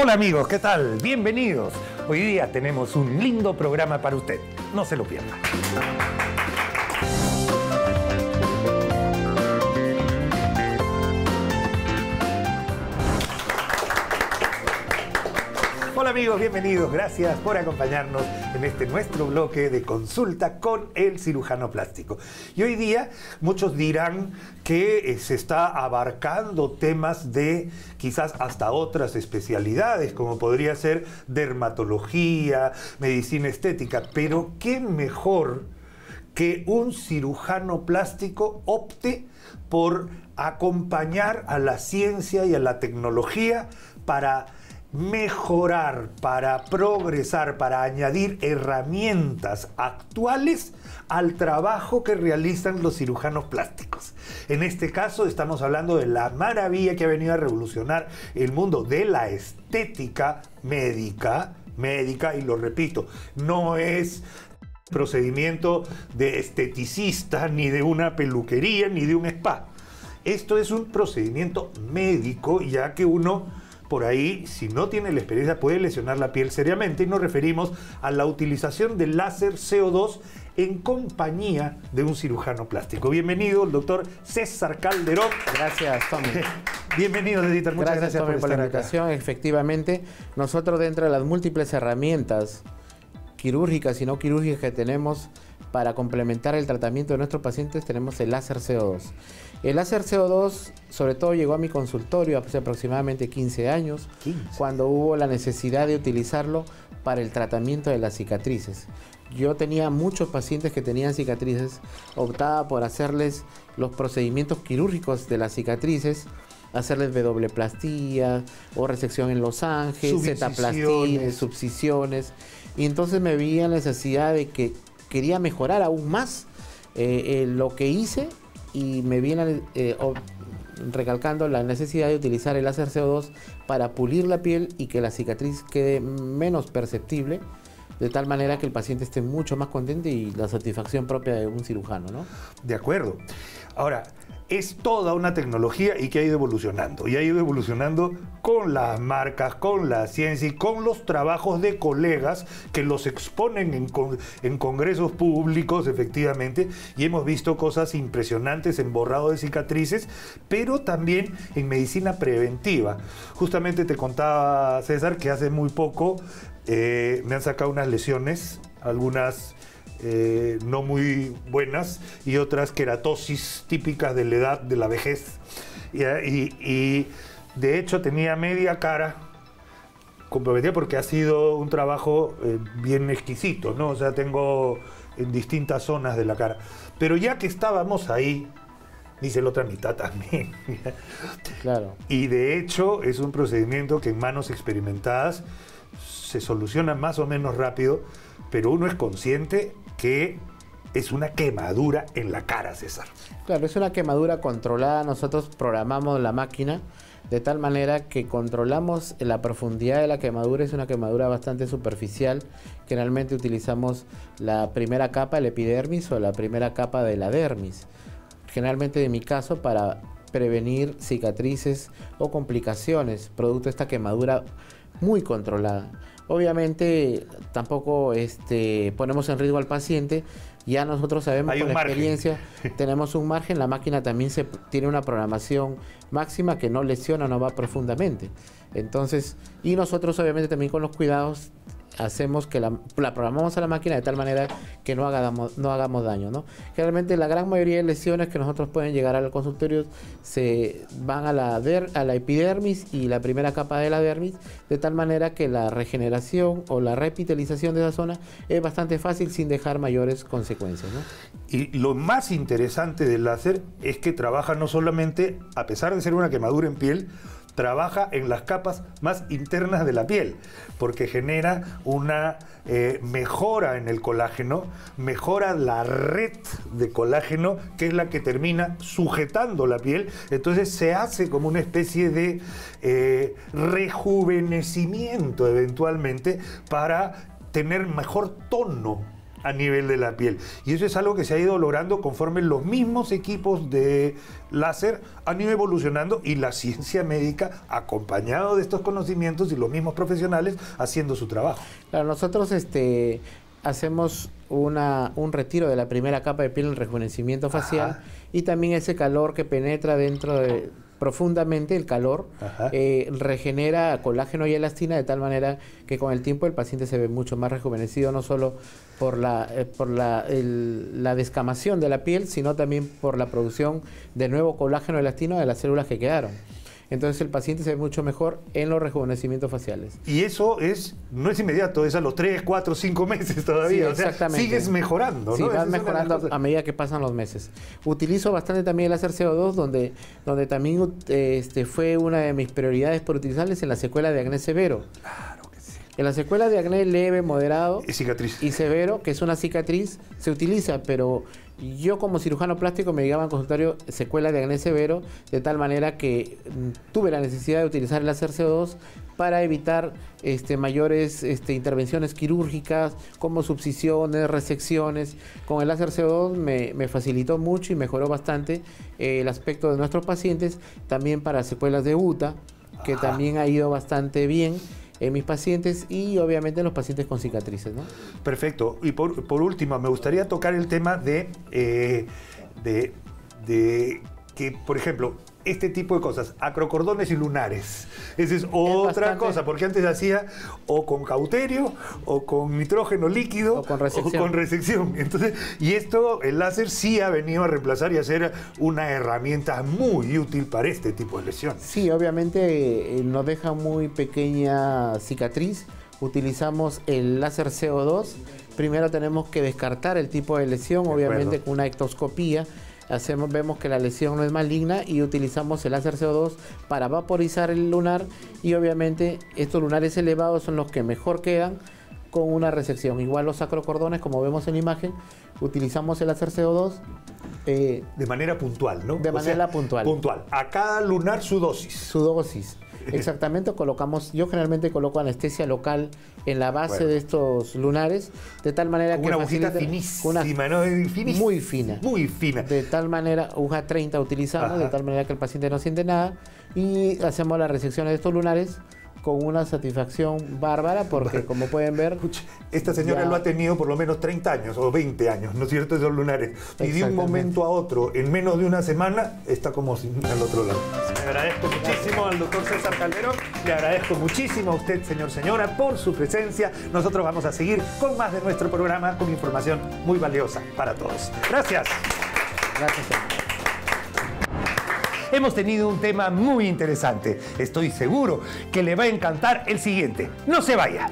Hola amigos, ¿qué tal? Bienvenidos. Hoy día tenemos un lindo programa para usted. No se lo pierda. Hola amigos, bienvenidos. Gracias por acompañarnos en este nuestro bloque de consulta con el cirujano plástico. Y hoy día muchos dirán que eh, se está abarcando temas de quizás hasta otras especialidades, como podría ser dermatología, medicina estética, pero qué mejor que un cirujano plástico opte por acompañar a la ciencia y a la tecnología para mejorar, para progresar, para añadir herramientas actuales al trabajo que realizan los cirujanos plásticos. En este caso estamos hablando de la maravilla que ha venido a revolucionar el mundo de la estética médica, médica, y lo repito, no es procedimiento de esteticista, ni de una peluquería, ni de un spa. Esto es un procedimiento médico, ya que uno por ahí, si no tiene la experiencia, puede lesionar la piel seriamente. Y nos referimos a la utilización del láser CO2 en compañía de un cirujano plástico. Bienvenido, el doctor César Calderón. Gracias, Tommy. Bienvenido, Editor. Muchas gracias, Tommy, por, la invitación. Efectivamente, nosotros dentro de las múltiples herramientas quirúrgicas y no quirúrgicas que tenemos para complementar el tratamiento de nuestros pacientes, tenemos el láser CO2. El láser CO2 sobre todo llegó a mi consultorio hace aproximadamente 15 años, cuando hubo la necesidad de utilizarlo para el tratamiento de las cicatrices. Yo tenía muchos pacientes que tenían cicatrices, optaba por hacerles los procedimientos quirúrgicos de las cicatrices, hacerles plastía o resección en los ángeles, zetaplastía, subcisiones. Y entonces me vi la necesidad de que quería mejorar aún más eh, eh, lo que hice y me viene eh, recalcando la necesidad de utilizar el láser CO2 para pulir la piel y que la cicatriz quede menos perceptible de tal manera que el paciente esté mucho más contento y la satisfacción propia de un cirujano, ¿no? De acuerdo. Ahora, es toda una tecnología y que ha ido evolucionando. Y ha ido evolucionando con las marcas, con la ciencia y con los trabajos de colegas que los exponen en, congresos públicos, efectivamente. Y hemos visto cosas impresionantes en borrado de cicatrices, pero también en medicina preventiva. Justamente te contaba, César, que hace muy poco eh, me han sacado unas lesiones, algunas eh, no muy buenas y otras queratosis típicas de la edad, de la vejez. Y, de hecho tenía media cara comprometida porque ha sido un trabajo eh, bien exquisito, ¿no? O sea, tengo en distintas zonas de la cara. Pero ya que estábamos ahí, dice la otra mitad también. claro. Y de hecho es un procedimiento que en manos experimentadas se soluciona más o menos rápido, pero uno es consciente que es una quemadura en la cara, César. Claro, es una quemadura controlada. Nosotros programamos la máquina de tal manera que controlamos la profundidad de la quemadura. Es una quemadura bastante superficial. Generalmente utilizamos la primera capa, el epidermis, o la primera capa de la dermis. Generalmente, en mi caso, para prevenir cicatrices o complicaciones producto de esta quemadura muy controlada. Obviamente tampoco este, ponemos en riesgo al paciente, ya nosotros sabemos con la experiencia, tenemos un margen, la máquina también se, tiene una programación máxima que no lesiona, no va profundamente. Entonces, y nosotros obviamente también con los cuidados hacemos que la, programamos a la máquina de tal manera que no hagamos, no hagamos daño. ¿no? Generalmente la gran mayoría de lesiones que nosotros pueden llegar al consultorio se van a la, a la epidermis y la primera capa de la dermis, de tal manera que la regeneración o la revitalización de esa zona es bastante fácil sin dejar mayores consecuencias. Y lo más interesante del láser es que trabaja no solamente, a pesar de ser una quemadura en piel, trabaja en las capas más internas de la piel, porque genera una eh, mejora en el colágeno, mejora la red de colágeno, que es la que termina sujetando la piel, entonces se hace como una especie de eh, rejuvenecimiento eventualmente para tener mejor tono a nivel de la piel. Y eso es algo que se ha ido logrando conforme los mismos equipos de láser han ido evolucionando y la ciencia médica, acompañado de estos conocimientos y los mismos profesionales, haciendo su trabajo. Claro, nosotros este, hacemos una, un retiro de la primera capa de piel en rejuvenecimiento facial y también ese calor que penetra dentro de profundamente el calor, eh, regenera colágeno y elastina de tal manera que con el tiempo el paciente se ve mucho más rejuvenecido, no solo por la, eh, por la, la descamación de la piel, sino también por la producción de nuevo colágeno y elastina de las células que quedaron entonces el paciente se ve mucho mejor en los rejuvenecimientos faciales. Y eso es no es inmediato, es a los 3, 4, 5 meses todavía. exactamente. sigues mejorando, Sí, vas mejorando a medida que pasan los meses. Utilizo bastante también el láser CO2, donde, donde también este, fue una de mis prioridades por utilizarles en la secuela de acné severo. Claro que sí. En la secuela de acné leve, moderado y, cicatriz. y severo, que es una cicatriz, se utiliza, pero yo como cirujano plástico me llegaba en consultorio secuela de acné severo, de tal manera que mm, tuve la necesidad de utilizar el láser CO2 para evitar este, mayores este, intervenciones quirúrgicas como subcisiones, resecciones. Con el láser CO2 me, facilitó mucho y mejoró bastante eh, el aspecto de nuestros pacientes, también para secuelas de UTA, que también ha ido bastante bien en mis pacientes y obviamente en los pacientes con cicatrices. ¿no? Perfecto. Y por, por último, me gustaría tocar el tema de, eh, de, de que, por ejemplo, este tipo de cosas, acrocordones y lunares. Esa es otra cosa, porque antes hacía o con cauterio, o con nitrógeno líquido, o con resección. Entonces, y esto, el láser sí ha venido a reemplazar y a ser una herramienta muy útil para este tipo de lesiones. Sí, obviamente eh, nos deja muy pequeña cicatriz. Utilizamos el láser CO2. Primero tenemos que descartar el tipo de lesión, obviamente con una ectoscopía hacemos, vemos que la lesión no es maligna y utilizamos el láser CO2 para vaporizar el lunar y obviamente estos lunares elevados son los que mejor quedan con una resección. Igual los sacrocordones, como vemos en la imagen, utilizamos el láser CO2 eh, de manera puntual, ¿no? De manera puntual. Puntual. A cada lunar su dosis. Su dosis. Exactamente, colocamos, yo generalmente coloco anestesia local en la base de estos lunares, de tal manera que... Una agujita finísima, Muy fina. Muy fina. De tal manera, aguja 30 utilizamos, de tal manera que el paciente no siente nada, y hacemos la resección de estos lunares con una satisfacción bárbara porque como pueden ver... esta señora lo ha tenido por lo menos 30 años o 20 años, ¿no es cierto? Esos lunares. Y de un momento a otro, en menos de una semana, está como al otro lado. Le agradezco muchísimo al doctor César Calderón, le agradezco muchísimo a usted, señor, señora, por su presencia. Nosotros vamos a seguir con más de nuestro programa con información muy valiosa para todos. Gracias. Gracias. Hemos tenido un tema muy interesante. Estoy seguro que le va a encantar el siguiente. No se vaya.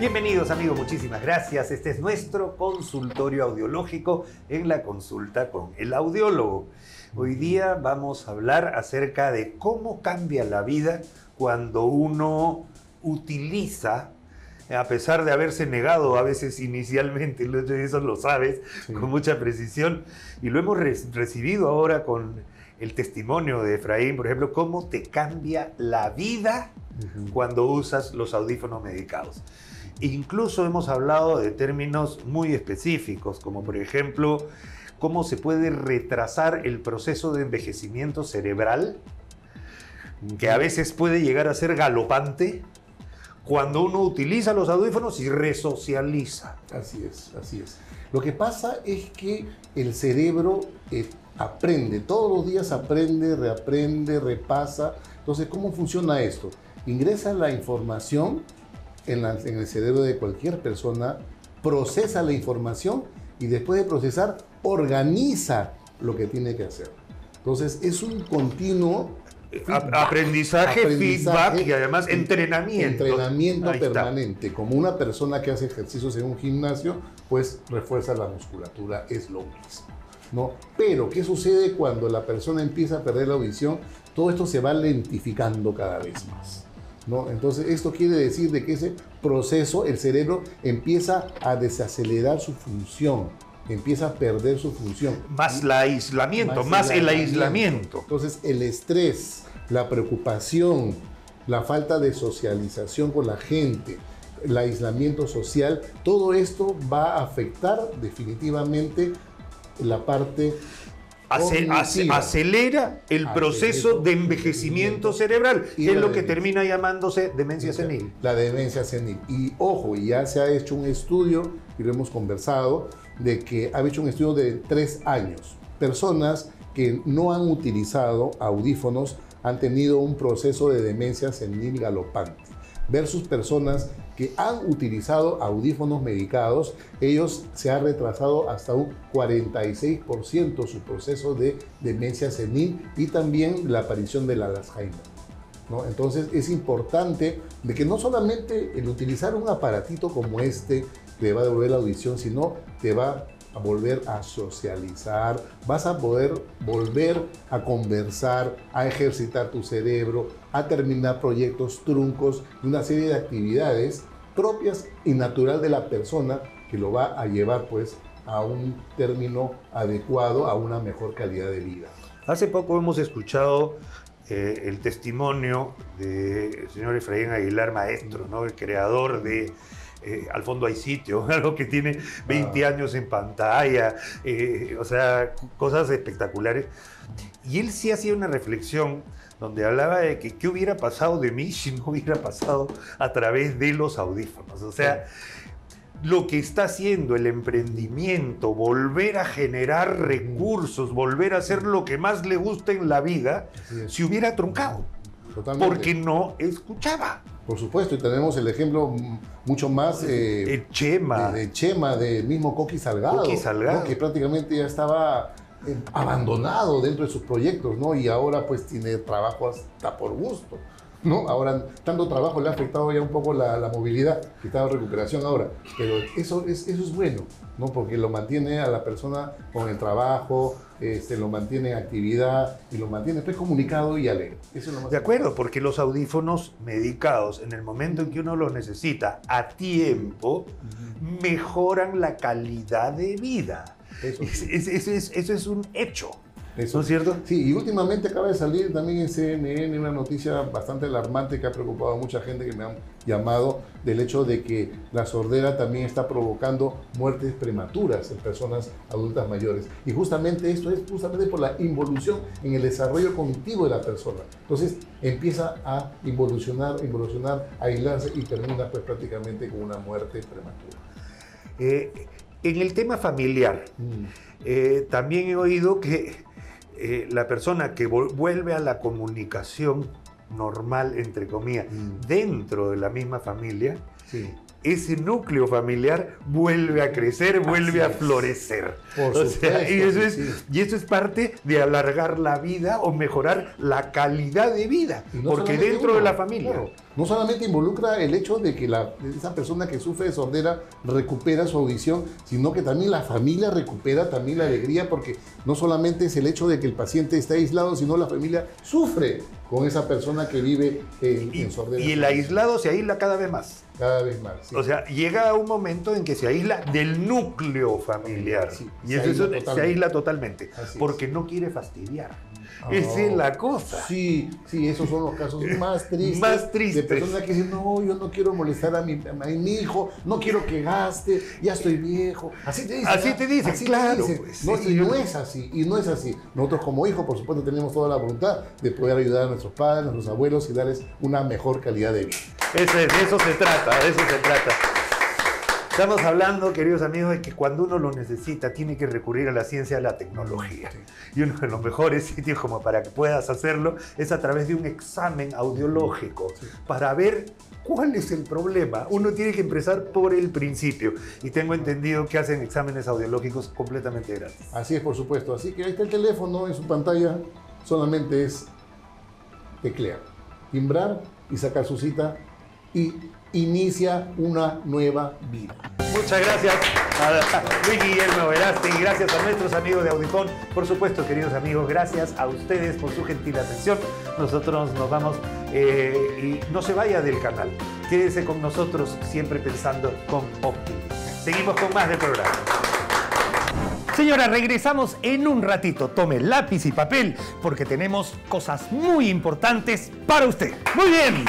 Bienvenidos amigos, muchísimas gracias. Este es nuestro consultorio audiológico en la consulta con el audiólogo. Hoy día vamos a hablar acerca de cómo cambia la vida cuando uno utiliza a pesar de haberse negado a veces inicialmente, eso lo sabes con mucha precisión, y lo hemos recibido ahora con el testimonio de Efraín, por ejemplo, cómo te cambia la vida cuando usas los audífonos medicados. incluso hemos hablado de términos muy específicos, como por ejemplo, cómo se puede retrasar el proceso de envejecimiento cerebral, que a veces puede llegar a ser galopante, cuando uno utiliza los audífonos y resocializa. Así es, así es. Lo que pasa es que el cerebro eh, aprende, todos los días aprende, reaprende, repasa. Entonces, ¿cómo funciona esto? Ingresa la información en, en el cerebro de cualquier persona, procesa la información y después de procesar, organiza lo que tiene que hacer. Entonces, es un continuo aprendizaje, feedback y además entrenamiento. Entrenamiento permanente. Como una persona que hace ejercicios en un gimnasio, pues refuerza la musculatura, es lo mismo. ¿no? Pero, ¿qué sucede cuando la persona empieza a perder la audición? Todo esto se va lentificando cada vez más. ¿no? Entonces, esto quiere decir de que ese proceso, el cerebro empieza a desacelerar su función empieza a perder su función. Más el aislamiento, más, el, aislamiento. Entonces el estrés, la preocupación, la falta de socialización con la gente, el aislamiento social, todo esto va a afectar definitivamente la parte Ace- ace- cognitiva. acelera el Acelera proceso de envejecimiento cerebral, que es lo que termina llamándose demencia senil. La demencia senil. Y ojo, ya se ha hecho un estudio, y lo hemos conversado, de que ha hecho un estudio de tres años. Personas que no han utilizado audífonos han tenido un proceso de demencia senil galopante. Versus personas que han utilizado audífonos medicados, ellos se ha retrasado hasta un 46% su proceso de demencia senil y también la aparición del Alzheimer. ¿no? Entonces es importante de que no solamente el utilizar un aparatito como este te va a devolver la audición, sino te va a volver a socializar, vas a poder volver a conversar, a ejercitar tu cerebro, a terminar proyectos truncos y una serie de actividades propias y natural de la persona que lo va a llevar pues a un término adecuado, a una mejor calidad de vida. Hace poco hemos escuchado eh, el testimonio del señor Efraín Aguilar Maestro, ¿no? el creador de eh, Al fondo hay sitio, algo que tiene 20 años en pantalla, eh, o sea, cosas espectaculares. Y él sí hacía una reflexión donde hablaba de que qué hubiera pasado de mí si no hubiera pasado a través de los audífonos. O sea, lo que está haciendo el emprendimiento, volver a generar recursos, volver a hacer lo que más le gusta en la vida, si hubiera truncado, Totalmente. porque no escuchaba. Por supuesto, y tenemos el ejemplo mucho más eh, El Chema, de, de Chema, del mismo Coqui Salgado, Coqui Salgado. ¿no? que prácticamente ya estaba eh, abandonado dentro de sus proyectos, ¿no? Y ahora pues tiene trabajo hasta por gusto, ¿no? Ahora tanto trabajo le ha afectado ya un poco la, la movilidad, que está en recuperación ahora, pero eso es, eso es bueno, ¿no? Porque lo mantiene a la persona con el trabajo, este, lo mantiene en actividad y lo mantiene pues comunicado y alegre. Eso es lo más de acuerdo, porque los audífonos medicados, en el momento en que uno los necesita a tiempo, mejoran la calidad de vida. Eso Es- sí. es- Eso es, eso es un hecho, Eso ¿no es cierto? Sí, y últimamente acaba de salir también en CNN una noticia bastante alarmante que ha preocupado a mucha gente que me han llamado del hecho de que la sordera también está provocando muertes prematuras en personas adultas mayores. Y justamente esto es justamente por la involución en el desarrollo cognitivo de la persona. Entonces empieza a involucionar, involucionar, a aislarse y termina pues prácticamente con una muerte prematura. Eh, en el tema familiar, Mm. Eh, también he oído que eh, la persona que vuelve a la comunicación normal, entre comillas, Mm. dentro de la misma familia, Sí. Ese núcleo familiar vuelve a crecer, vuelve a florecer. Por O sea, y, eso es, sí. y eso es parte de alargar la vida o mejorar la calidad de vida, no porque dentro de la familia. claro, no solamente involucra el hecho de que la, esa persona que sufre de sordera recupera su audición, sino que también la familia recupera también la alegría, porque no solamente es el hecho de que el paciente está aislado, sino la familia sufre con esa persona que vive en, Y, en sordera. y el aislado se aísla cada vez más. Cada vez más. sí. O sea, llega un momento en que se aísla del núcleo familiar. Sí, y se eso, aísla eso se aísla totalmente. Así es. porque no quiere fastidiar. Esa es la cosa. Sí, sí, esos son los casos más tristes. Más tristes. De personas que dicen, no, yo no quiero molestar a mi, a mi hijo, no quiero que gaste, ya estoy viejo. Así te dicen. Así te dicen, claro, pues, No, eso y no es así, y no es así. Nosotros como hijos, por supuesto, tenemos toda la voluntad de poder ayudar a nuestros padres, a nuestros abuelos y darles una mejor calidad de vida. Eso es, de eso se trata, de eso se trata. Estamos hablando, queridos amigos, de que cuando uno lo necesita tiene que recurrir a la ciencia y a la tecnología. Y uno de los mejores sitios como para que puedas hacerlo es a través de un examen audiológico para ver cuál es el problema. Uno tiene que empezar por el principio. Y tengo entendido que hacen exámenes audiológicos completamente gratis. Así es, por supuesto. Así que ahí está el teléfono en su pantalla, solamente es teclear, timbrar y sacar su cita y inicia una nueva vida. Muchas gracias a Luis Guillermo Verástegui, gracias a nuestros amigos de Audifón, por supuesto, queridos amigos, gracias a ustedes por su gentil atención. Nosotros nos vamos eh, y no se vaya del canal. Quédese con nosotros siempre pensando con optimismo. Seguimos con más del programa. Señora, regresamos en un ratito. Tome lápiz y papel porque tenemos cosas muy importantes para usted. Muy bien.